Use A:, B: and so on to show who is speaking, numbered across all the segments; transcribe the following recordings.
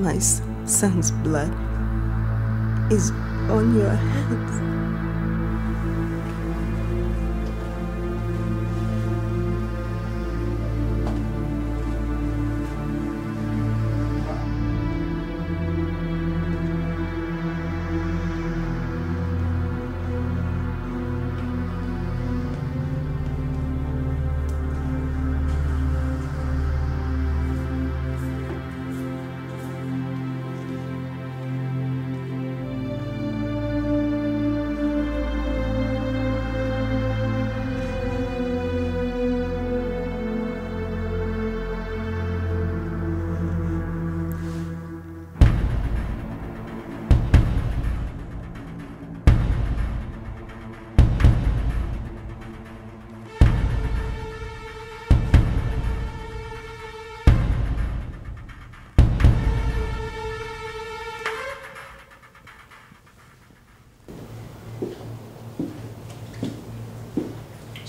A: My son's blood is on your hands.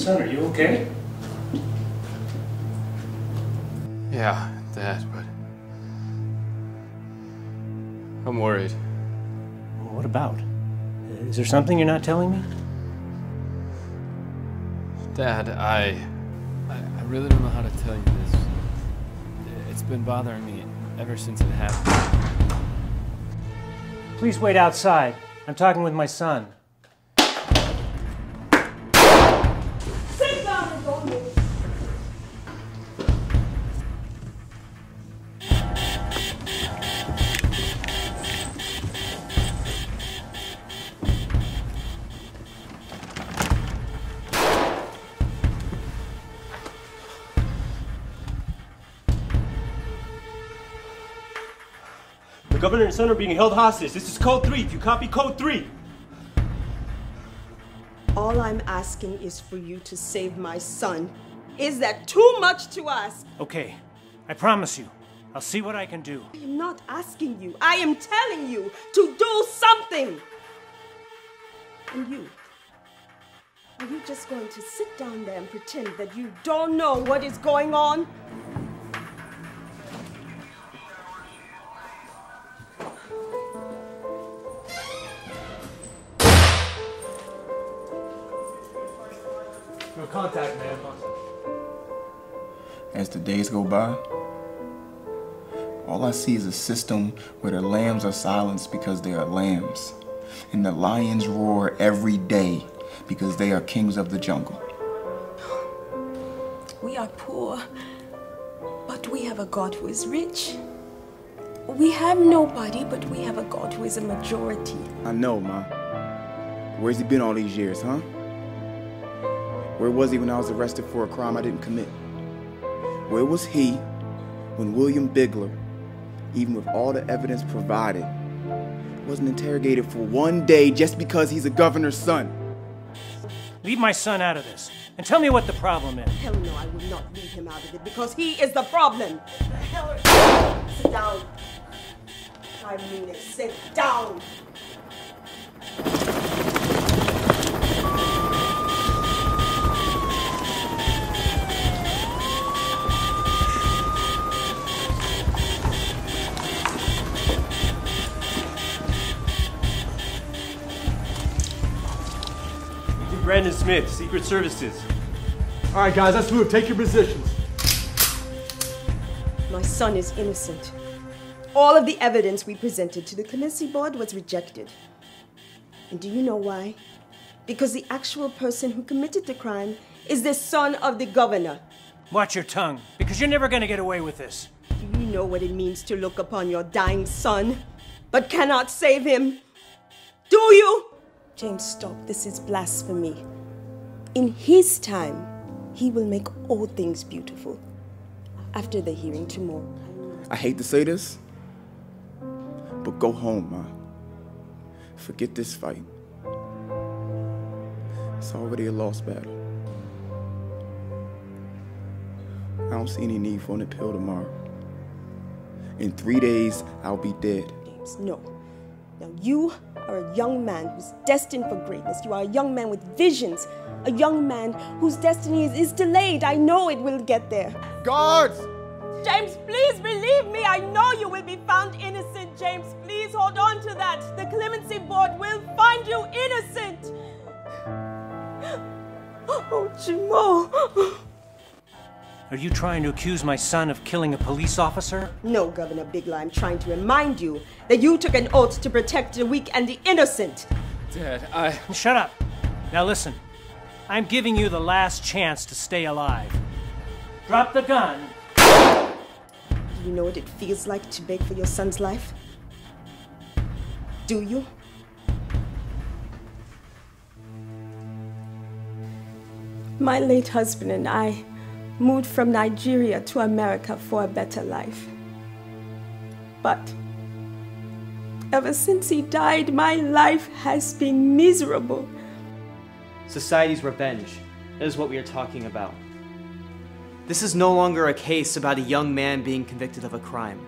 B: Son, are you okay?
C: Yeah, Dad, but. I'm worried.
B: What about? Is there something you're not telling me?
C: Dad, I. I, I really don't know how to tell you this. It's been bothering me ever since it happened.
B: Please wait outside. I'm talking with my son.
D: Governor and son are being held hostage. This is code three. If you copy code three.
A: All I'm asking is for you to save my son. Is that too much to ask?
B: Okay, I promise you. I'll see what I can do.
A: I am not asking you. I am telling you to do something. And you? Are you just going to sit down there and pretend that you don't know what is going on?
D: No contact, man.
E: As the days go by, all I see is a system where the lambs are silenced because they are lambs, and the lions roar every day because they are kings of the jungle.
A: We are poor, but we have a God who is rich. We have nobody, but we have a God who is a majority.
E: I know, Ma. Where's he been all these years, huh? Where was he when I was arrested for a crime I didn't commit? Where was he when William Bigler, even with all the evidence provided, wasn't interrogated for one day just because he's a governor's son?
B: Leave my son out of this and tell me what the problem is.
A: Hell no, I will not leave him out of it because he is the problem. Sit down. I mean it. Sit down.
D: Brandon Smith, Secret Services.
F: All right, guys, let's move. Take your positions.
A: My son is innocent. All of the evidence we presented to the Committee Board was rejected. And do you know why? Because the actual person who committed the crime is the son of the governor.
B: Watch your tongue, because you're never going to get away with this.
A: Do you know what it means to look upon your dying son, but cannot save him? Do you? James, stop. This is blasphemy. In his time, he will make all things beautiful. After the hearing tomorrow.
E: I hate to say this, but go home, Ma. Forget this fight. It's already a lost battle. I don't see any need for an appeal tomorrow. In three days, I'll be dead.
A: James, no. Now, you are a young man who's destined for greatness. You are a young man with visions. A young man whose destiny is, is delayed. I know it will get there.
E: Guards!
A: James, please believe me. I know you will be found innocent, James. Please hold on to that. The clemency board will find you innocent. Oh, Jimo. Oh.
B: Are you trying to accuse my son of killing a police officer?
A: No, Governor Bigler, I'm trying to remind you that you took an oath to protect the weak and the innocent.
C: Dad, I.
B: Shut up. Now listen. I'm giving you the last chance to stay alive. Drop the gun.
A: Do you know what it feels like to beg for your son's life? Do you? My late husband and I moved from Nigeria to America for a better life. But ever since he died, my life has been miserable.
G: Society's revenge is what we are talking about. This is no longer a case about a young man being convicted of a crime.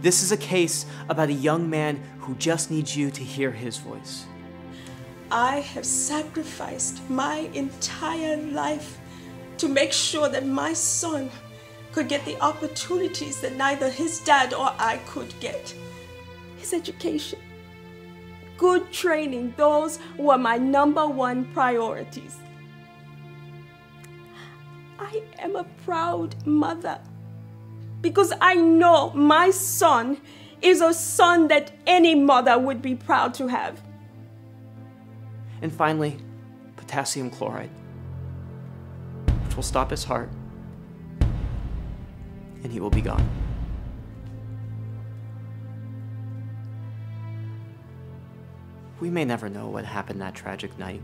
G: This is a case about a young man who just needs you to hear his voice.
A: I have sacrificed my entire life to make sure that my son could get the opportunities that neither his dad or I could get. His education, good training, those were my number one priorities. I am a proud mother because I know my son is a son that any mother would be proud to have.
G: And finally, potassium chloride, will stop his heart, and he will be gone. We may never know what happened that tragic night.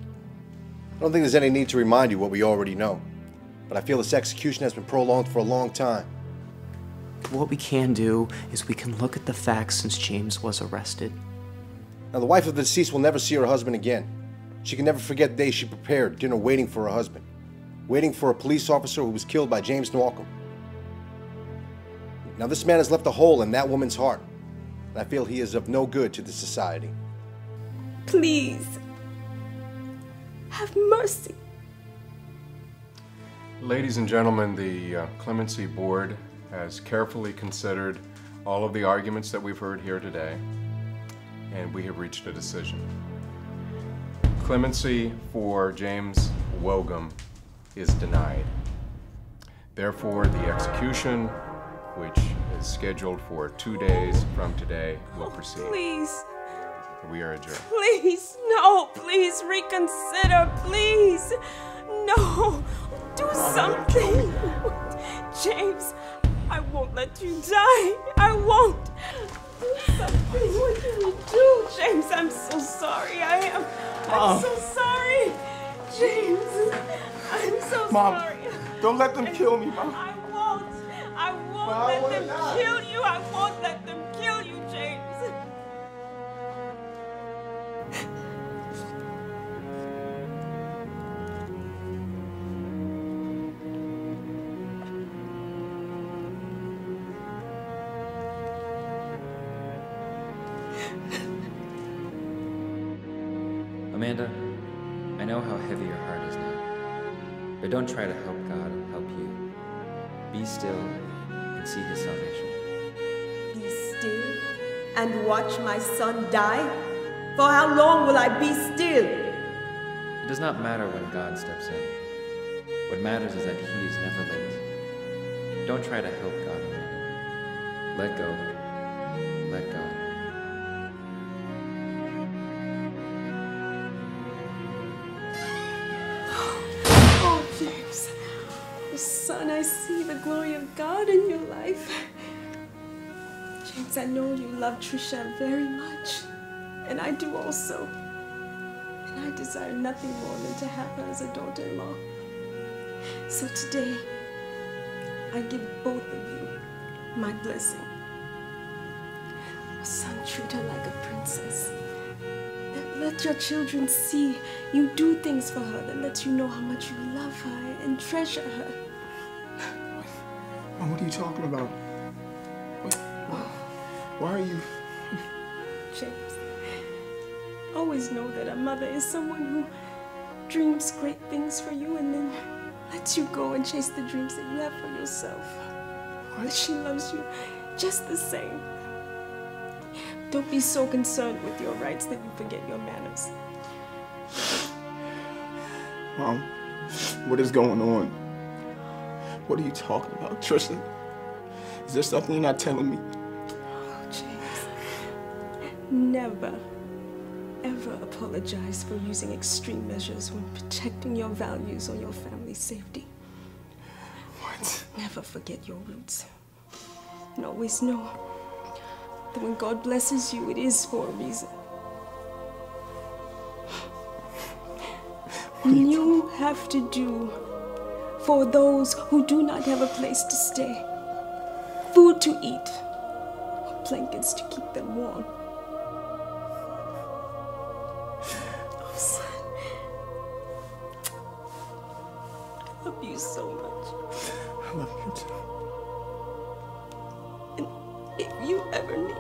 H: I don't think there's any need to remind you what we already know. But I feel this execution has been prolonged for a long time.
G: What we can do is we can look at the facts since James was arrested.
H: Now, the wife of the deceased will never see her husband again. She can never forget the day she prepared dinner waiting for her husband, waiting for a police officer who was killed by James Newcomb. Now, this man has left a hole in that woman's heart, and I feel he is of no good to the society.
A: Please, have mercy.
I: Ladies and gentlemen, the uh, Clemency Board has carefully considered all of the arguments that we've heard here today, and we have reached a decision. Clemency for James Wogum is denied. Therefore, the execution, which is scheduled for two days from today, will oh, proceed.
A: Please,
I: We are adjourned.
A: please, no, please reconsider, please. No, do something. James, I won't let you die. I won't. Do something. What can we do? James, I'm so sorry. I am. I'm oh. so sorry.
E: Mom,
A: sorry.
E: don't let them kill me, Mom.
A: I won't. I won't
E: I
A: let them
E: die.
A: kill you. I won't let them kill you, James.
J: Amanda, I know how heavy your heart is now. But don't try to help God help you. Be still and see his salvation.
A: Be still and watch my son die? For how long will I be still?
J: It does not matter when God steps in. What matters is that he is never late. Don't try to help God. Let go. Let God.
A: Glory of God in your life. James, I know you love Trisha very much. And I do also. And I desire nothing more than to have her as a daughter in law. So today, I give both of you my blessing. Oh, son, treat her like a princess. Let- Let your children see you do things for her that lets you know how much you love her and treasure her.
E: What you talking about? What, why, are you?
A: James, always know that a mother is someone who dreams great things for you and then lets you go and chase the dreams that you have for yourself. But she loves you just the same. Don't be so concerned with your rights that you forget your manners.
E: Mom, what is going on? What are you talking about, Trisha? Is there something you're not telling me?
A: Oh, James. Never, ever apologize for using extreme measures when protecting your values or your family's safety.
E: What?
A: Never forget your roots. And always know that when God blesses you, it is for a reason. What you have to do for those who do not have a place to stay, food to eat, or blankets to keep them warm. Oh, son. I love you so much.
E: I love you too.
A: And if you ever need,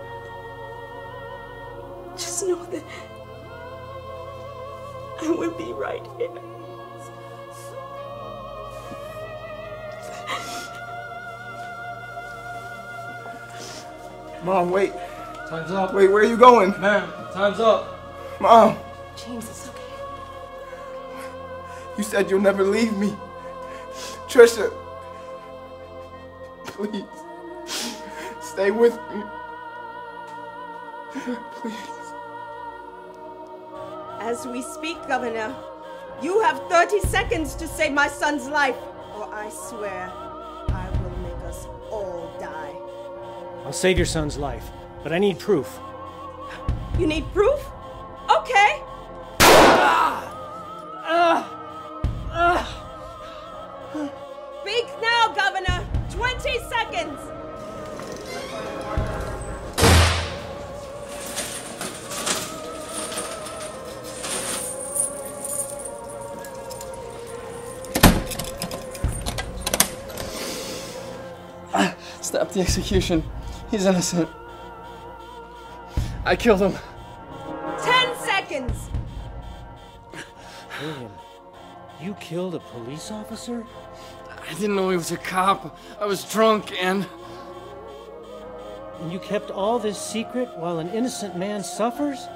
A: just know that I will be right here.
E: Mom, wait.
F: Time's up.
E: Wait, where are you going?
F: Ma'am, time's up.
E: Mom,
A: James, it's okay.
E: you said you'll never leave me. Trisha, please, stay with me. Please.
A: As we speak, Governor, you have 30 seconds to save my son's life, or I swear
B: I'll save your son's life, but I need proof.
A: You need proof? Okay. Speak now, Governor. 20 seconds.
C: Stop the execution. He's innocent. I killed him.
A: 10 seconds.
B: William, you killed a police officer?
C: I didn't know he was a cop. I was drunk and.
B: And you kept all this secret while an innocent man suffers?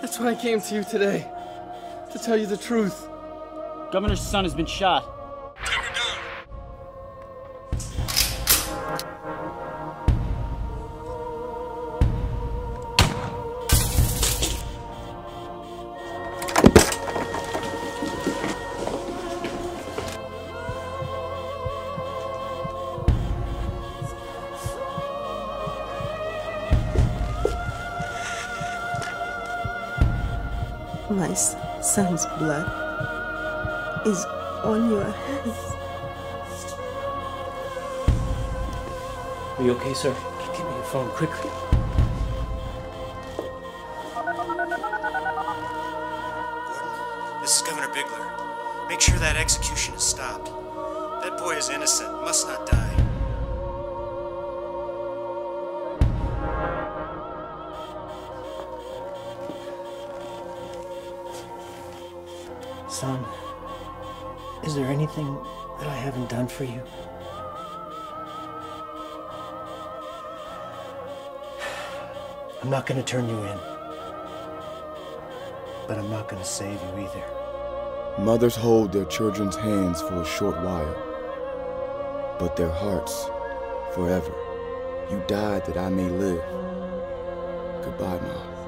C: That's why I came to you today. To tell you the truth.
K: Governor's son has been shot.
A: Son's blood is on your hands.
B: Are you okay, sir? Give me your phone quickly.
L: This is Governor Bigler. Make sure that execution is stopped. That boy is innocent, must not die.
B: Son, is there anything that I haven't done for you? I'm not going to turn you in. But I'm not going to save you either.
E: Mothers hold their children's hands for a short while, but their hearts forever. You died that I may live. Goodbye, Mom.